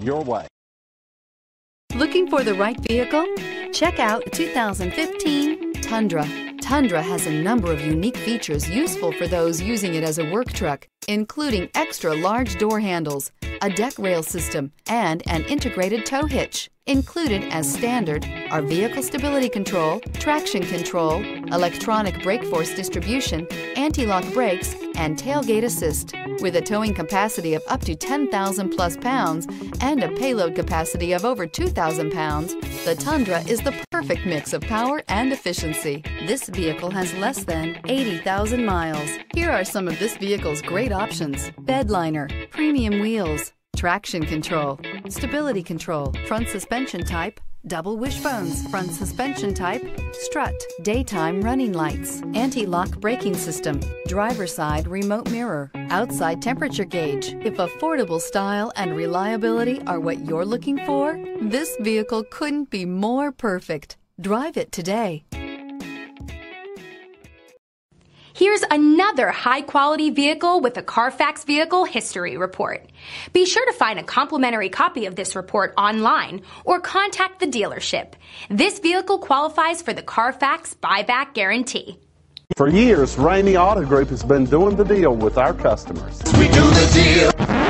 your way. Looking for the right vehicle? Check out 2015 Tundra. Tundra has a number of unique features useful for those using it as a work truck, including extra large door handles, a deck rail system, and an integrated tow hitch. Included as standard are vehicle stability control, traction control, electronic brake force distribution, anti-lock brakes, and tailgate assist. With a towing capacity of up to 10,000 plus pounds and a payload capacity of over 2,000 pounds, the Tundra is the perfect mix of power and efficiency. This vehicle has less than 80,000 miles. Here are some of this vehicle's great options. Bedliner, premium wheels, traction control, stability control, front suspension type, double wishbones, front suspension type, strut, daytime running lights, anti-lock braking system, driver side remote mirror, outside temperature gauge. If affordable style and reliability are what you're looking for, this vehicle couldn't be more perfect. Drive it today. Here's another high quality vehicle with a Carfax Vehicle History Report. Be sure to find a complimentary copy of this report online or contact the dealership. This vehicle qualifies for the Carfax Buyback Guarantee. For years, Ramey Auto Group has been doing the deal with our customers. We do the deal.